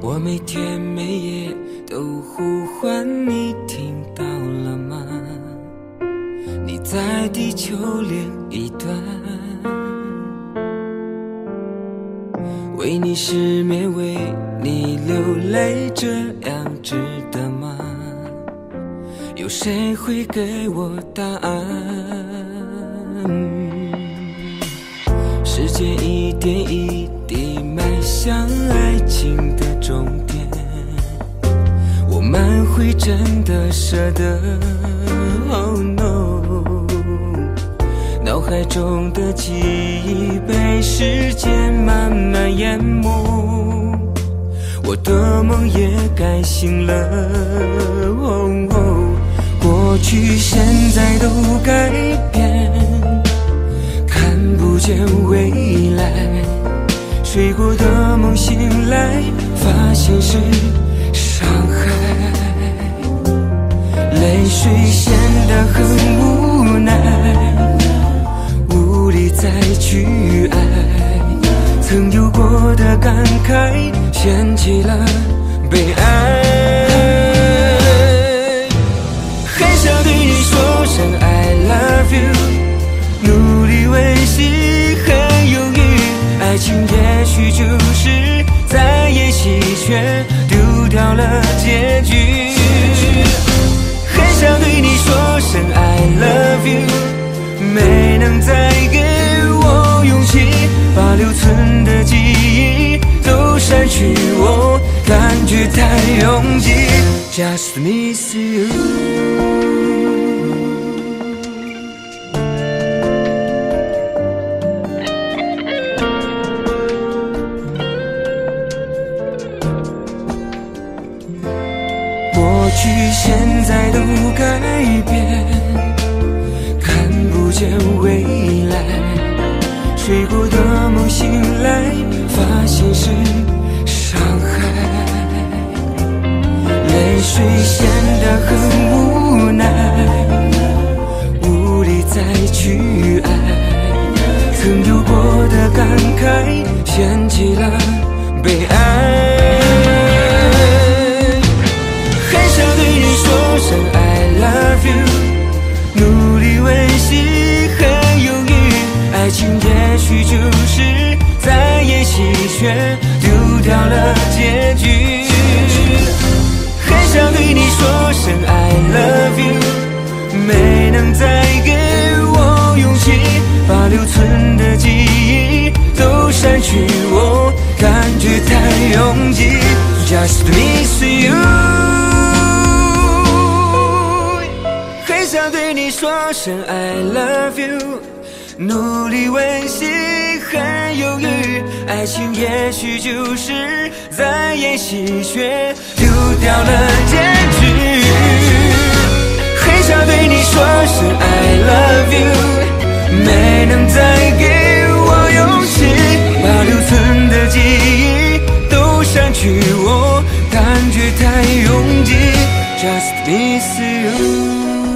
我每天每夜都呼唤你，听到了吗？你在地球另一端，为你失眠，为你流泪，这样值得吗？有谁会给我答案？时间一点一滴迈向爱情终点，我们会真的舍得？Oh no！脑海中的记忆被时间慢慢淹没，我的梦也该醒了。Oh 过去、现在都改变，看不见未来。睡过的梦醒来，发现是伤害。泪水显得很无奈，无力再去爱。结局。很想对你说声 I love you，没能再给我勇气，把留存的记忆都删去，我感觉太拥挤，Just miss you。过去、现在都改变，看不见未来。睡过的梦醒来，发现是伤害。泪水显得很无奈，无力再去爱。曾有过的感慨，掀起了悲哀。拥挤，Just miss you。很想对你说声 I love you，努力温习很犹豫，爱情也许就是在演戏，却丢掉了结局。Miss you.